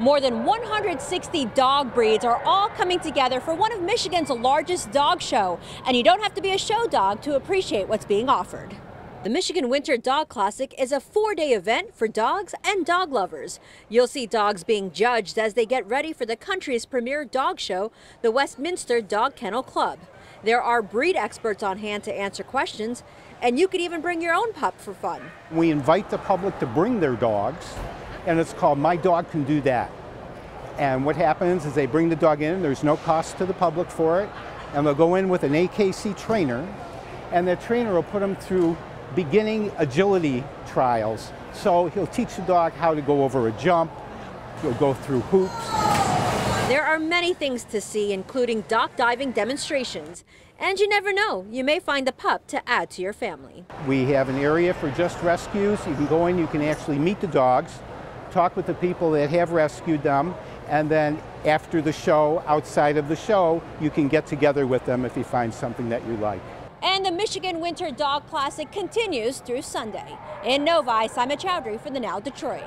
More than 160 dog breeds are all coming together for one of Michigan's largest dog show, and you don't have to be a show dog to appreciate what's being offered. The Michigan Winter Dog Classic is a four-day event for dogs and dog lovers. You'll see dogs being judged as they get ready for the country's premier dog show, the Westminster Dog Kennel Club. There are breed experts on hand to answer questions, and you could even bring your own pup for fun. We invite the public to bring their dogs, and it's called My Dog Can Do That. And what happens is they bring the dog in, there's no cost to the public for it, and they'll go in with an AKC trainer, and the trainer will put them through beginning agility trials. So he'll teach the dog how to go over a jump, he'll go through hoops. There are many things to see, including dock diving demonstrations. And you never know, you may find a pup to add to your family. We have an area for just rescues. You can go in, you can actually meet the dogs, talk with the people that have rescued them, and then after the show, outside of the show, you can get together with them if you find something that you like. And the Michigan Winter Dog Classic continues through Sunday. In Novi, Simon Chowdhury for the Now Detroit.